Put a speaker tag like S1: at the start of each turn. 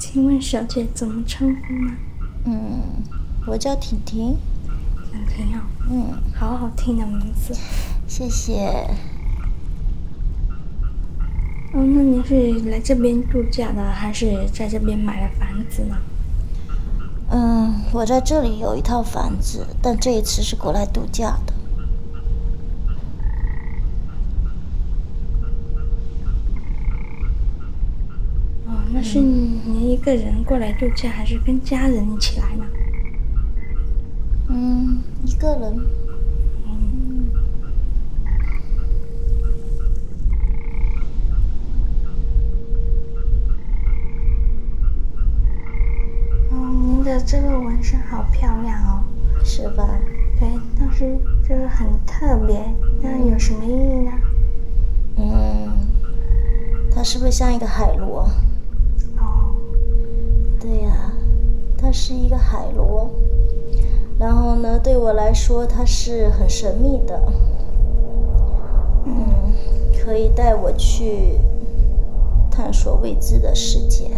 S1: 请问小姐怎么称呼呢？
S2: 嗯，我叫婷婷。
S1: 婷婷啊，
S2: 嗯，
S1: 好好听的名字。
S2: 谢谢。
S1: 哦，那你是来这边度假的，还是在这边买了房子呢？
S2: 嗯，我在这里有一套房子，但这一次是过来度假的。
S1: 那是你一个人过来度假，还是跟家人一起来呢？
S2: 嗯，一个人。
S1: 嗯。哦，您的这个纹身好漂亮哦。
S2: 是吧？
S1: 对，但是这个很特别，那有什么意义呢？
S2: 嗯，它是不是像一个海螺？是一个海螺。然后呢，对我来说，它是很神秘的。嗯，可以带我去探索未知的世界。